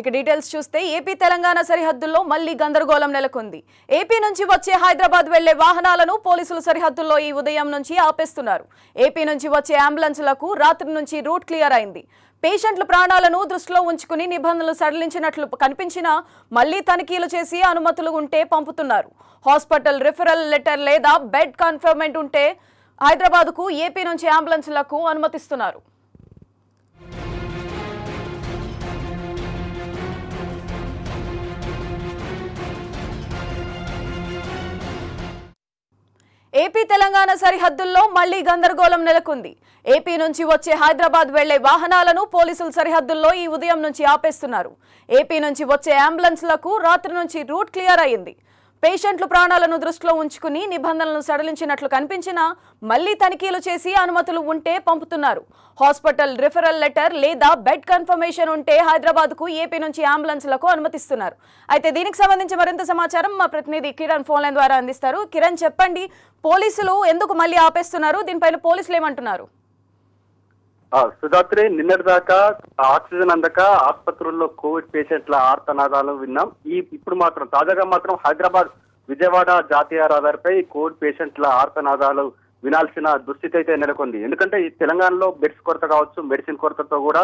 ఇక డీటెయిల్స్ చూస్తే ఏపీ తెలంగాణ సరిహద్దుల్లో మళ్ళీ గందరగోళం నెలకొంది. ఏపీ నుంచి వచ్చే హైదరాబాద్ వెళ్ళే వాహనాలను పోలీసులు సరిహద్దుల్లో ఈ ఉదయం నుంచి ఆపేస్తున్నారు. ఏపీ నుంచి వచ్చే అంబులెన్సులకు రాత్రి నుంచి రూట్ క్లియర్ అయింది. పేషెంట్ల ప్రాణాలను దృష్టిలో ఉంచుకుని నిబంధనలు సడలించినట్లు కనిపించినా మళ్ళీ తనిఖీలు చేసి అనుమతులు ఉంటే పంపుతున్నారు. హాస్పిటల్ రిఫరల్ లెటర్ లేదా బెడ్ కన్ఫర్మెంట్ ఉంటే హైదరాబాద్కు ఏపీ నుంచి అంబులెన్సులకు అనుమతిస్తున్నారు. తెలంగాణ సరిహద్దుల్లో మళ్ళీ గందరగోళం నెలకొంది. ఏపీ నుంచి వచ్చే హైదరాబాద్ వెళ్ళే వాహనాలను పోలీసులు సరిహద్దుల్లో ఈ ఉదయం నుంచి ఆపేస్తున్నారు. ఏపీ నుంచి వచ్చే అంబులెన్స్లకు రాత్రి నుంచి రూట్ క్లియర్ అయింది పేషెంట్లు ప్రాణాలను దృష్టిలో ఉంచుకుని నిబంధనలను సడలించినట్లు కనిపించినా మళ్ళీ తనిఖీలు చేసి అనుమతులు ఉంటే పంపుతున్నారు. హాస్పిటల్ రిఫరల్ లెటర్ లేదా బెడ్ కన్ఫర్మేషన్ ఉంటే హైదరాబాద్కు ఏపీ నుంచి అంబులెన్స్లకు అనుమతిస్తున్నారు. అయితే దీనికి సంబంధించి మరింత సమాచారం మా ప్రతినిధి కిరణ్ ఫోన్ లైన్ ద్వారా అందిస్తారు. కిరణ్ చెప్పండి పోలీసులు ఎందుకు మళ్ళీ ఆపేస్తున్నారు? దీనిపైన పోలీసులు ఏమంటున్నారు? సుధాత్రి నిన్నటి దాకా ఆక్సిజన్ అందక ఆసుపత్రుల్లో కోవిడ్ పేషెంట్ల ఆర్తనాదాలు విన్నాం. ఈ ఇప్పుడు మాత్రం తాజాగా మాత్రం హైదరాబాద్ విజయవాడ జాతీయ రహదారిపై కోవిడ్ పేషెంట్ల ఆర్తనాదాలు వినాల్సిన దుస్థితి అయితే నెలకొంది. ఎందుకంటే ఈ తెలంగాణలో బెడ్స్ కొరత కావచ్చు మెడిసిన్ కొరతతో కూడా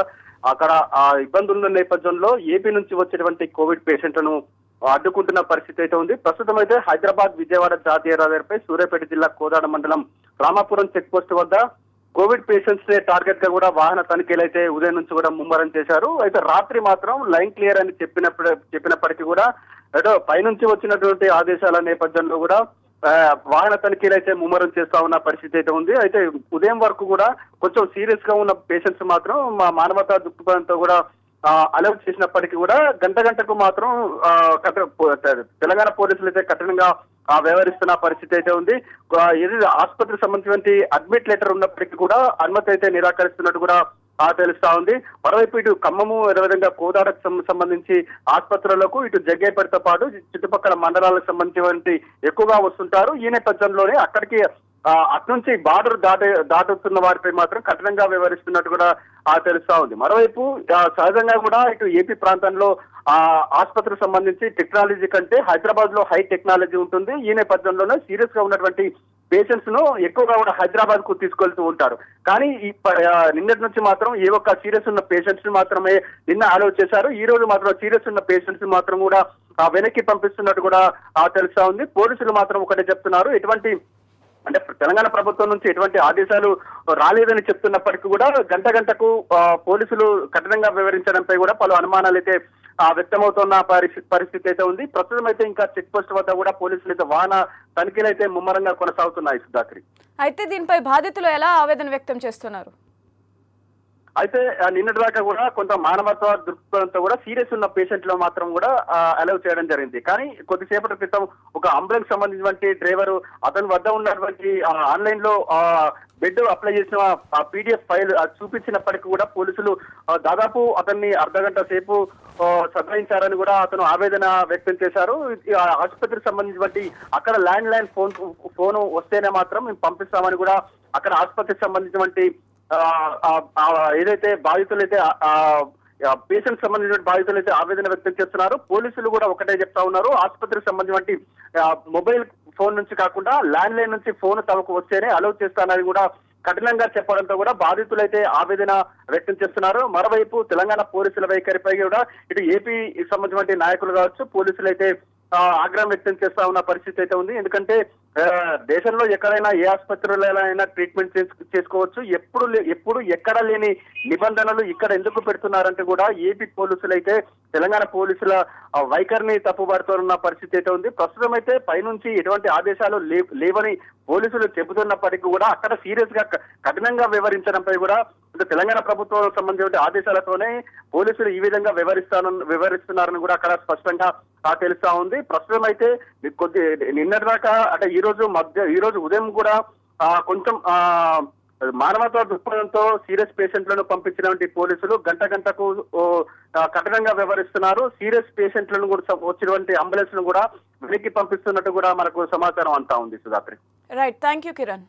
అక్కడ ఆ ఇబ్బందుల నేపథ్యంలో ఏపీ నుంచి వచ్చేటువంటి కోవిడ్ పేషెంట్లను అడ్డుకుంటున్న పరిస్థితి అయితే ఉంది. ప్రస్తుతం అయితే హైదరాబాద్ విజయవాడ జాతీయ రహదారిపై సూర్యాపేట జిల్లా కోదాడ మండలం రామాపురం చెక్ పోస్ట్ వద్ద కోవిడ్ పేషెంట్స్ నే టార్గెట్గా కూడా వాహన తనిఖీలు అయితే ఉదయం నుంచి కూడా ముమ్మరం చేశారు. అయితే రాత్రి మాత్రం లైన్ క్లియర్ అని చెప్పినప్పుడు చెప్పినప్పటికీ కూడా ఏదో పైనుంచి వచ్చినటువంటి ఆదేశాల నేపథ్యంలో కూడా వాహన తనిఖీలు అయితే ముమ్మరం చేస్తా ఉన్న పరిస్థితి అయితే ఉంది. అయితే ఉదయం వరకు కూడా కొంచెం సీరియస్గా ఉన్న పేషెంట్స్ మాత్రం మా మానవతా దృక్పథంతో కూడా అలర్ట్ చేసినప్పటికీ కూడా గంట గంటకు మాత్రం తెలంగాణ పోలీసులు అయితే కఠినంగా వ్యవహరిస్తున్న పరిస్థితి అయితే ఉంది. ఇది ఆసుపత్రికి సంబంధించిన అడ్మిట్ లెటర్ ఉన్నప్పటికీ కూడా అనుమతి అయితే నిరాకరిస్తున్నట్టు కూడా ఆ, తెలుస్తా ఉంది. మరోవైపు ఇటు ఖమ్మము అదేవిధంగా కోదాడకు సంబంధించి ఆసుపత్రులకు ఇటు జగ్గేపేటతో పాటు చుట్టుపక్కల మండలాలకు సంబంధించినటువంటి ఎక్కువగా వస్తుంటారు. ఈ నేపథ్యంలోనే అక్కడికి అట్నుంచి బార్డర్ దాటి దాటుతున్న వారిపై మాత్రం కఠినంగా వ్యవహరిస్తున్నట్టు కూడా ఆ, తెలుస్తా ఉంది. మరోవైపు సహజంగా కూడా ఇటు ఏపీ ప్రాంతంలో ఆ ఆసుపత్రికి సంబంధించి టెక్నాలజీ కంటే హైదరాబాద్లో హై టెక్నాలజీ ఉంటుంది. ఈ నేపథ్యంలోనే సీరియస్గా ఉన్నటువంటి పేషెంట్స్ను ఎక్కువగా కూడా హైదరాబాద్కు తీసుకెళ్తూ ఉంటారు. కానీ ఈ నిన్నటి నుంచి మాత్రం ఏ ఒక్క సీరియస్ ఉన్న పేషెంట్స్ని మాత్రమే నిన్న అలౌ చేశారు. ఈ రోజు మాత్రం సీరియస్ ఉన్న పేషెంట్స్ మాత్రం కూడా వెనక్కి పంపిస్తున్నట్టు కూడా ఆ, తెలుస్తా ఉంది. పోలీసులు మాత్రం ఒకటే చెప్తున్నారు. ఎటువంటి అంటే తెలంగాణ ప్రభుత్వం నుంచి ఎటువంటి ఆదేశాలు రాలేదని చెప్తున్నప్పటికీ కూడా గంట గంటకు పోలీసులు కఠినంగా వివరించడంపై కూడా పలు అనుమానాలు అయితే వ్యక్తమవుతున్న పరిస్థితి పరిస్థితి అయితే ఉంది. ప్రస్తుతం అయితే ఇంకా చెక్ పోస్ట్ వద్ద కూడా పోలీసులు అయితే వాహన తనిఖీలు అయితే ముమ్మరంగా కొనసాగుతున్నాయి సుధాకరి. అయితే దీనిపై బాధితులు ఎలా ఆవేదన వ్యక్తం చేస్తున్నారు? అయితే నిన్నటి దాకా కూడా కొంత మానవత్వ దృక్పథంతో కూడా సీరియస్ ఉన్న పేషెంట్లో మాత్రం కూడా అలౌ చేయడం జరిగింది. కానీ కొద్దిసేపటి క్రితం ఒక అంబులెన్స్ సంబంధించినటువంటి డ్రైవర్ అతని వద్ద ఉన్నటువంటి ఆన్లైన్లో బెడ్ అప్లై చేసిన పీడిఎఫ్ ఫైల్ అది చూపించినప్పటికీ కూడా పోలీసులు దాదాపు అతన్ని అర్ధ గంట సేపు ఆ, సతాయించారని కూడా అతను ఆవేదన వ్యక్తం చేశారు. ఆసుపత్రికి సంబంధించినటువంటి అక్కడ ల్యాండ్ లైన్ ఫోన్ ఫోన్ వస్తేనే మాత్రం మేము పంపిస్తామని కూడా అక్కడ ఆసుపత్రికి సంబంధించినటువంటి ఏదైతే బాధితులైతే పేషెంట్ సంబంధించిన బాధితులు అయితే ఆవేదన వ్యక్తం చేస్తున్నారు. పోలీసులు కూడా ఒకటే చెప్తా ఉన్నారు. ఆసుపత్రికి సంబంధించిన మొబైల్ ఫోన్ నుంచి కాకుండా ల్యాండ్ లైన్ నుంచి ఫోన్ తమకు వస్తేనే అలౌ చేస్తానని కూడా కఠినంగా చెప్పడంతో కూడా బాధితులైతే ఆవేదన వ్యక్తం చేస్తున్నారు. మరోవైపు తెలంగాణ పోలీసుల వైఖరిపై కూడా ఇటు ఏపీ సంబంధించిన నాయకులు కావచ్చు పోలీసులు అయితే ఆగ్రహం వ్యక్తం చేస్తా ఉన్న పరిస్థితి అయితే ఉంది. ఎందుకంటే దేశంలో ఎక్కడైనా ఏ ఆసుపత్రిలో అయినా ట్రీట్మెంట్ చేసుకోవచ్చు. ఎప్పుడు లే- ఎప్పుడు ఎక్కడ లేని నిబంధనలు ఇక్కడ ఎందుకు పెడుతున్నారంటే కూడా ఏపీ పోలీసులు అయితే తెలంగాణ పోలీసుల వైఖరిని తప్పుబడుతున్న పరిస్థితి అయితే ఉంది. ప్రస్తుతం అయితే పైనుంచి ఎటువంటి ఆదేశాలు లేవని పోలీసులు చెబుతున్నప్పటికీ కూడా అక్కడ సీరియస్గా కఠినంగా వ్యవహరించడంపై కూడా తెలంగాణ ప్రభుత్వం సంబంధించిన ఆదేశాలతోనే పోలీసులు ఈ విధంగా వ్యవహరిస్తాను వ్యవహరిస్తున్నారని కూడా అక్కడ స్పష్టంగా తెలుస్తా ఉంది. ప్రస్తుతం అయితే కొద్ది నిన్నటి దాకా అంటే ఈ రోజు మధ్య ఈ రోజు ఉదయం కూడా ఆ, కొంచెం ఆ మానవతా దృక్పథంతో సీరియస్ పేషెంట్లను పంపించినటువంటి పోలీసులు గంట గంటకు కఠినంగా వ్యవహరిస్తున్నారు. సీరియస్ పేషెంట్లను కూడా వచ్చినటువంటి అంబులెన్స్ను కూడా వెనక్కి పంపిస్తున్నట్టు కూడా మనకు సమాచారం అంతా ఉంది Sudhatri right thank you Kiran